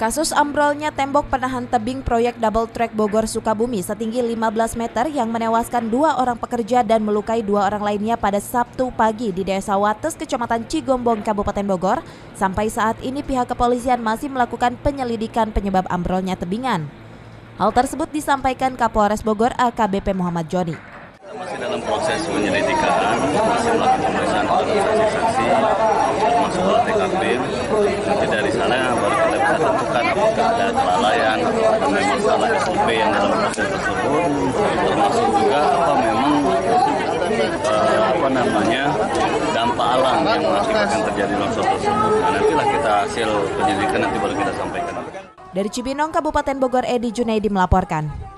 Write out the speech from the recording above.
Kasus ambrolnya tembok penahan tebing proyek double track Bogor Sukabumi setinggi 15 meter yang menewaskan dua orang pekerja dan melukai dua orang lainnya pada Sabtu pagi di Desa Wates, Kecamatan Cigombong, Kabupaten Bogor. Sampai saat ini pihak kepolisian masih melakukan penyelidikan penyebab ambrolnya tebingan. Hal tersebut disampaikan Kapolres Bogor AKBP Muhammad Joni. Masih dalam proses penyelidikan, masih melakukan pemeriksaan saksi-saksi, termasuk TKP. Nanti dari apakah ada kelalaian atau memang salah SOP yang dalam proses tersebut, termasuk juga apa memang uh, apa namanya dampak alam yang mengakibatkan terjadi longsor tersebut. Nah, nantilah kita hasil penyelidikan nanti baru kita sampaikan. Dari Cibinong, Kabupaten Bogor, Edi Junaidi melaporkan.